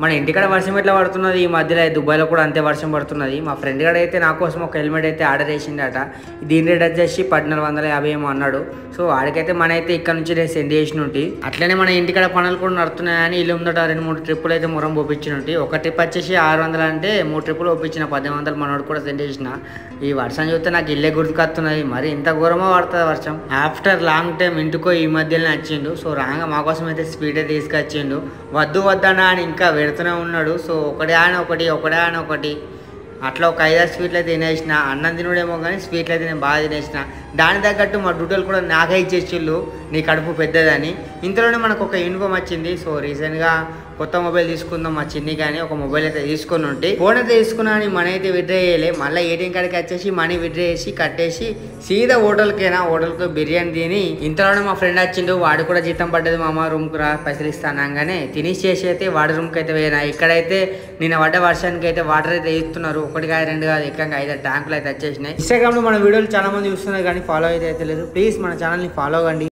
మన ఇంటికాడ వర్షం ఎట్లా పడుతున్నది? ఈ మధ్యలో దుబాయ్లో కూడా అంతే వర్షం పడుతున్నది. మా ఫ్రెండ్ గడ అయితే నా కోసం ఒక హెల్మెట్ అయితే ఆర్డర్ చేసిండట. దీని రేట్ వచ్చేసి పద్నాలుగు వందల యాభై ఏమో అన్నాడు. సో ఆడికైతే మన అయితే ఇక్కడ నుంచి నేను సెండ్ చేసిన అట్లనే మన ఇంటికాడ పనులు కూడా నడుతున్నాయని ఇల్లు ముందట రెండు మూడు ట్రిప్పులు అయితే మురం ఒప్పించినట్టు ఒక ట్రిప్ వచ్చేసి ఆరు వందలు అంటే మూడు ట్రిప్పులు ఒప్పించిన పద్దెనిమిది వందలు మనోడు కూడా సెండ్ చేసిన. ఈ వర్షం చూస్తే నాకు ఇల్లే గుర్తుకొస్తున్నది. మరి ఇంత ఘోరమో పడుతుంది వర్షం? ఆఫ్టర్ లాంగ్ టైం ఇంటికో ఈ మధ్యలో వచ్చిండు సో రాగా మా కోసం అయితే స్పీడ్ తీసుకొచ్చిండు. వద్దు వద్దనా అని ఇంకా పెడుతూనే ఉన్నాడు. సో ఒకటే ఆయన ఒకటి ఒకటే ఆయన ఒకటి. అట్లా ఒక ఐదారు స్వీట్లు అయితే తినేసిన. అన్నం తినడేమో కానీ స్వీట్లు అయితే నేను బాగా తినేసిన. దాని తగ్గట్టు మా డ్యూటీలు కూడా నాకే ఇచ్చేసిళ్ళు. నీ కడుపు పెద్దదని. ఇంతలోనే మనకు ఒక ఇన్కమ్ వచ్చింది. సో రీసెంట్గా కొత్త మొబైల్ తీసుకుందాం మా చిన్ని కానీ ఒక మొబైల్ అయితే తీసుకొని ఉంటే ఫోన్ అయితే తీసుకున్నా అని మనీ అయితే విత్డ్రా చేయలే. మళ్ళీ ఏటీఎం కాడికి వచ్చేసి మనీ విత్డ్రా చేసి కట్టేసి సీదా హోటల్కైనా హోటల్కి బిర్యానీ తిని ఇంతలోనే మా ఫ్రెండ్ వచ్చిండు. వాడు కూడా జీతం పడ్డది మా అమ్మ రూమ్కి రా పైసలు ఇస్తానంగానే తినేసి చేసి అయితే వాడి రూమ్కి అయితే పోయినా. ఇక్కడైతే నిన్న పడ్డ వర్షానికి అయితే వాటర్ అయితే ఇస్తున్నారు. ఒకటి కాదు రెండు కాదు ఎక్కగా ఐదు ట్యాంకులు అయితే వచ్చేసినాయి. ఇన్స్టాగ్రామ్లో మన వీడియోలు చాలా మంది చూస్తున్నారు కానీ ఫాలో అయితే అయితే లేదు. ప్లీజ్ మన ఛానల్ని ఫాలో కండి